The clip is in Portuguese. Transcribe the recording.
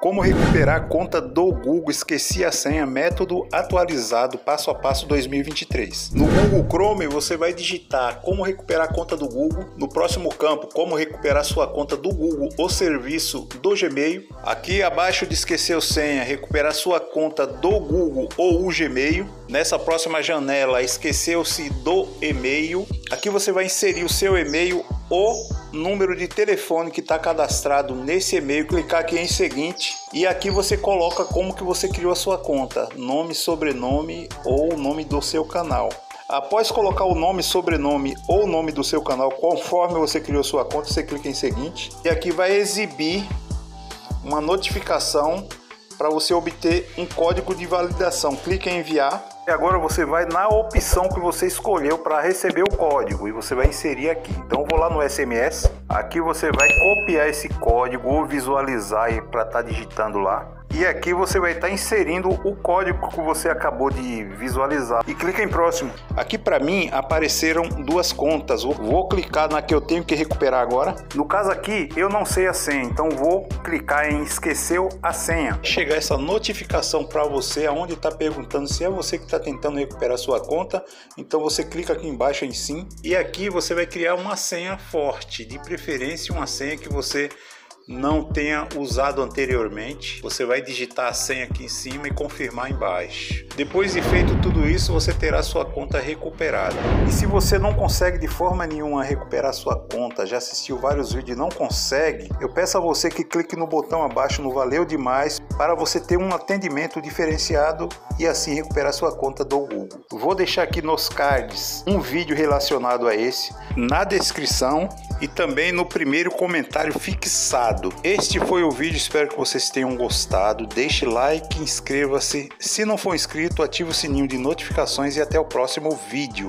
Como recuperar a conta do Google Esqueci a senha, método atualizado passo a passo 2023. No Google Chrome você vai digitar como recuperar a conta do Google. No próximo campo, como recuperar sua conta do Google ou serviço do Gmail. Aqui abaixo de esqueceu senha, recuperar sua conta do Google ou o Gmail. Nessa próxima janela, esqueceu-se do e-mail. Aqui você vai inserir o seu e-mail o número de telefone que está cadastrado nesse e-mail, clicar aqui em seguinte e aqui você coloca como que você criou a sua conta, nome, sobrenome ou nome do seu canal. Após colocar o nome, sobrenome ou nome do seu canal, conforme você criou sua conta, você clica em seguinte e aqui vai exibir uma notificação para você obter um código de validação. Clique em enviar e agora você vai na opção que você escolheu para receber o código e você vai inserir aqui. Então vou lá no SMS, aqui você vai copiar esse código ou visualizar para estar tá digitando lá e aqui você vai estar inserindo o código que você acabou de visualizar e clica em próximo. Aqui para mim apareceram duas contas. Vou clicar na que eu tenho que recuperar agora. No caso aqui eu não sei a senha, então vou clicar em esqueceu a senha. Chega essa notificação para você aonde está perguntando se é você que está tentando recuperar sua conta. Então você clica aqui embaixo em sim e aqui você vai criar uma senha forte, de preferência uma senha que você não tenha usado anteriormente, você vai digitar a senha aqui em cima e confirmar embaixo. Depois de feito tudo isso, você terá sua conta recuperada. E se você não consegue de forma nenhuma recuperar sua conta, já assistiu vários vídeos e não consegue, eu peço a você que clique no botão abaixo no Valeu Demais para você ter um atendimento diferenciado e assim recuperar sua conta do Google. Vou deixar aqui nos cards um vídeo relacionado a esse, na descrição e também no primeiro comentário fixado este foi o vídeo, espero que vocês tenham gostado. Deixe like, inscreva-se. Se não for inscrito, ative o sininho de notificações e até o próximo vídeo.